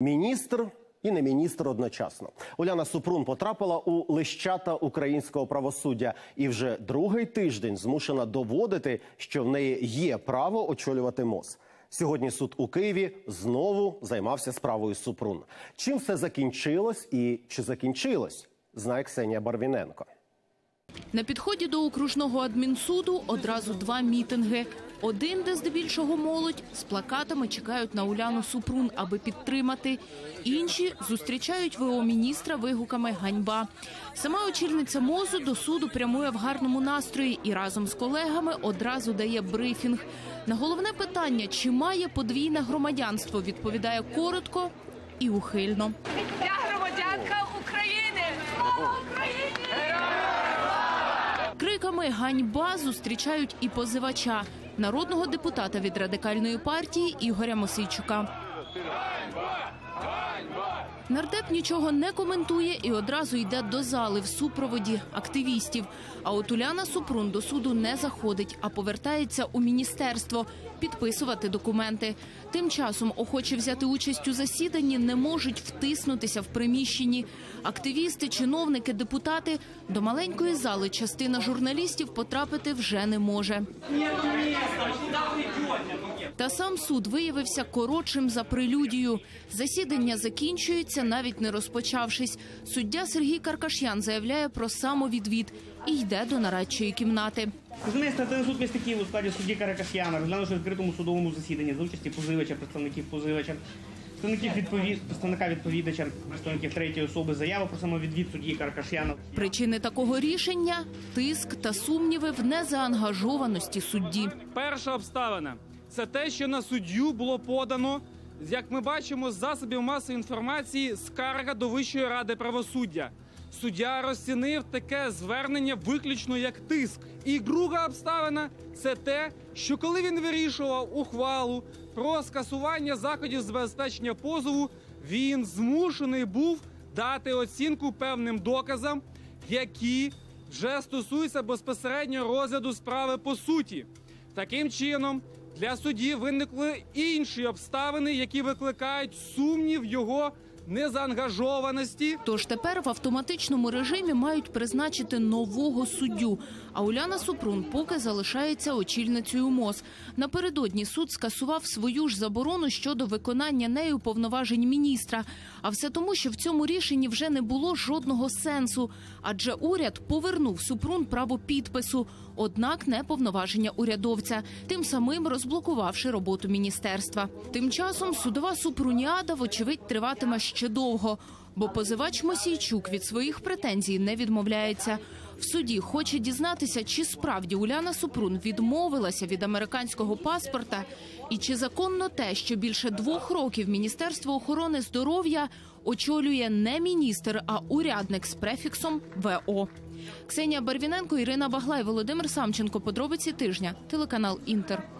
Міністр і не міністр одночасно. Уляна Супрун потрапила у лищата українського правосуддя і вже другий тиждень змушена доводити, що в неї є право очолювати МОЗ. Сьогодні суд у Києві знову займався справою Супрун. Чим все закінчилось і чи закінчилось, знає Ксенія Барвіненко. На підході до окружного адмінсуду одразу два мітинги. Один, де здебільшого молодь, з плакатами чекають на Уляну Супрун, аби підтримати. Інші зустрічають ВО міністра вигуками «Ганьба». Сама очільниця МОЗу до суду прямує в гарному настрої і разом з колегами одразу дає брифінг. На головне питання, чи має подвійне громадянство, відповідає коротко і ухильно. Я громадянка України! Слава Україні! Криками ганьба зустрічають і позивача народного депутата від радикальної партії Ігоря Мосійчука. Нардеп нічого не коментує і одразу йде до зали в супроводі активістів. А от Уляна Супрун до суду не заходить, а повертається у міністерство підписувати документи. Тим часом охочі взяти участь у засіданні не можуть втиснутися в приміщенні. Активісти, чиновники, депутати до маленької зали частина журналістів потрапити вже не може. Та сам суд виявився коротшим за прелюдію. Засідання закінчується, навіть не розпочавшись. Суддя Сергій Каркашян заявляє про самовідвід і йде до нарадчої кімнати. Адміністративний суд міста Києва у складі судді Каракасяна, розглянувши відкритому судовому засіданні за участі позивача, представників позивача, представників відповід... представника відповідача, представників третьої особи заяву про самовідвід судді Каракашяна. Причини такого рішення тиск та сумніви в незаангажованості судді. Перша обставина це те, що на суддю було подано, як ми бачимо, з засобів масової інформації скарга до Вищої ради правосуддя. Суддя розцінив таке звернення виключно як тиск. І друга обставина це те, що коли він вирішував ухвалу про скасування заходів забезпечення позову, він змушений був дати оцінку певним доказам, які вже стосуються безпосередньо розгляду справи по суті. Таким чином, для судді виникли інші обставини, які викликають сумнів його незаангажованості. Тож тепер в автоматичному режимі мають призначити нового суддю. А Уляна Супрун поки залишається очільницею МОЗ. Напередодні суд скасував свою ж заборону щодо виконання нею повноважень міністра. А все тому, що в цьому рішенні вже не було жодного сенсу, адже уряд повернув Супрун право підпису, однак не повноваження урядовця, тим самим розблокувавши роботу міністерства. Тим часом судова супруніада, вочевидь, триватиме ще довго, бо позивач Мосійчук від своїх претензій не відмовляється. В суді хоче дізнатися, чи справді Уляна Супрун відмовилася від американського паспорта, і чи законно те, що більше двох років Міністерство охорони здоров'я очолює не міністр, а урядник з префіксом ВО. Ксенія Барвіненко, Ірина Баглай, Володимир Самченко. Подробиці тижня. Телеканал Інтер.